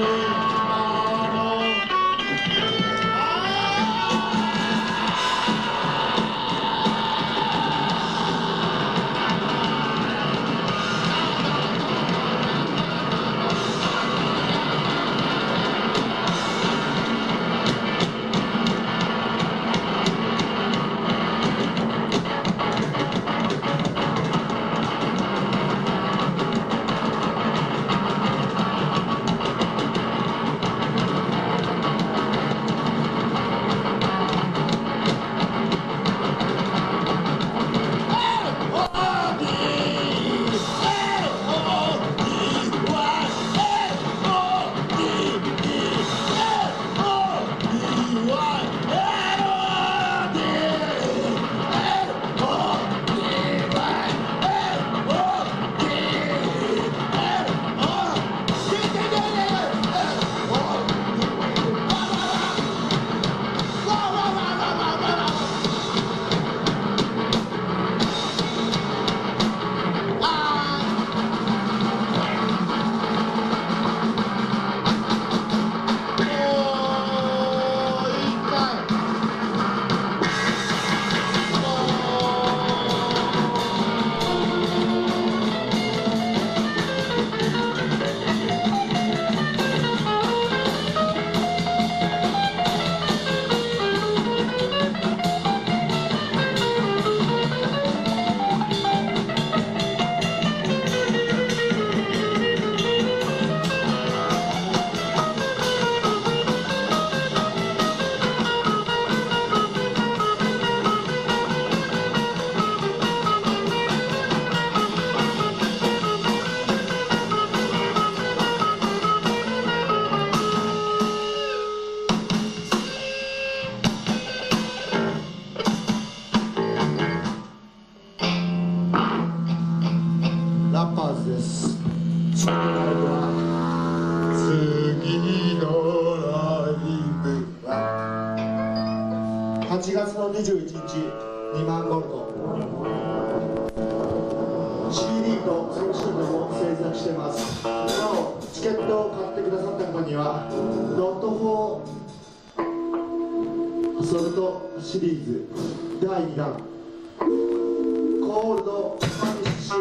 Thank you. 8月の21日2万ゴルド。CD とセクションも制作してます。なおチケットを買ってくださった方には「ドットフォーソルト」シリーズ第2弾「コールドフパニッシュ」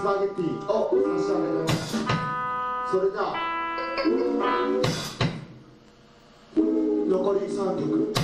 スパゲッティ。を差し上げますそれでは残り3曲。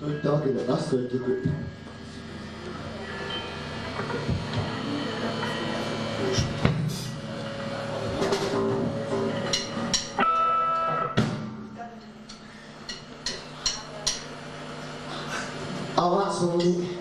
といったわけでラスト1曲泡その2